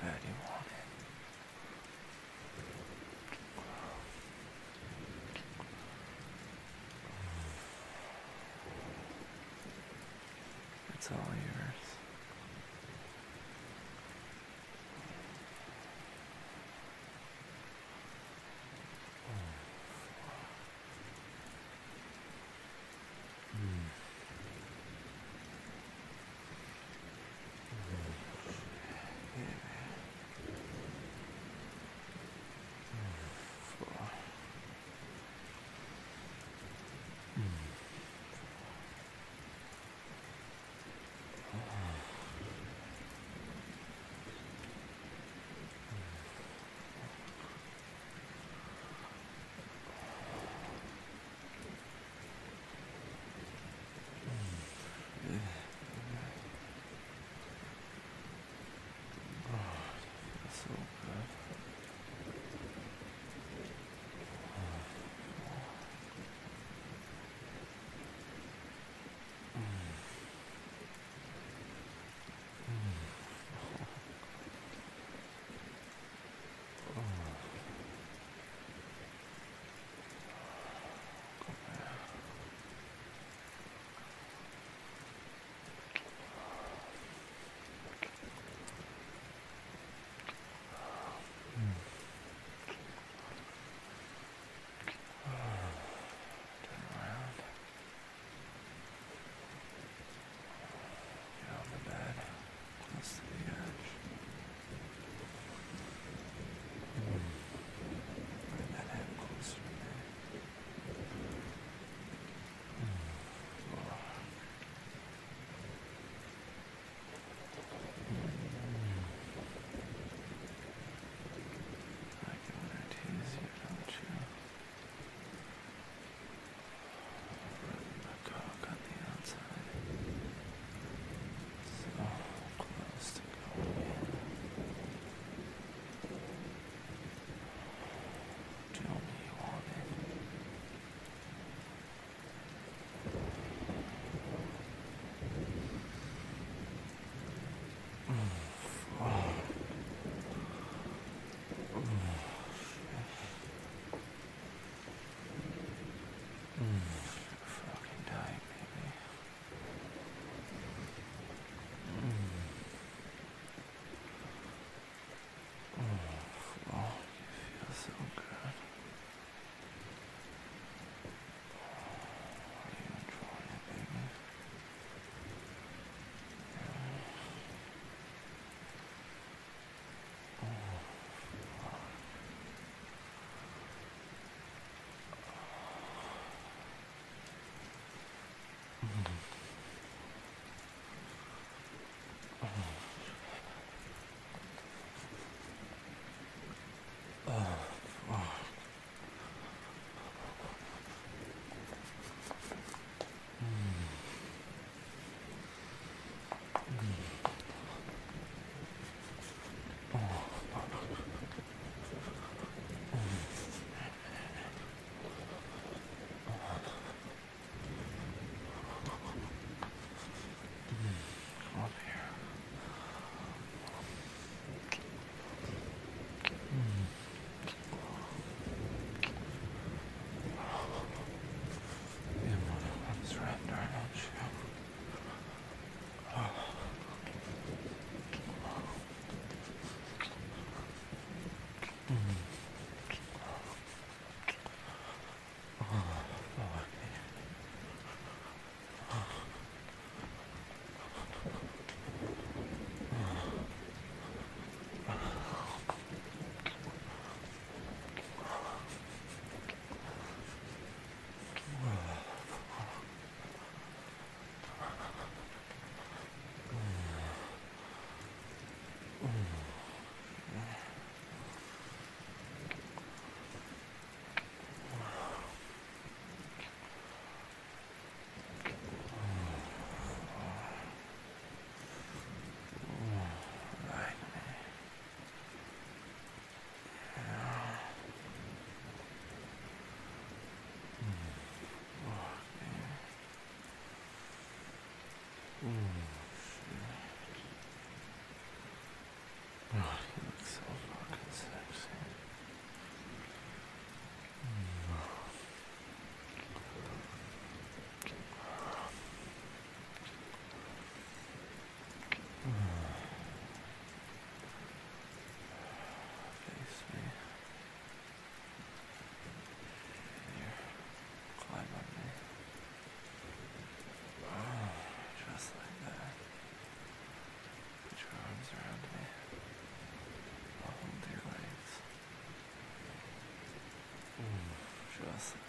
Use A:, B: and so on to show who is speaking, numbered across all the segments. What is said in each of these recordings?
A: bad you want it. It's all you. Come 嗯。Just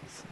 A: It's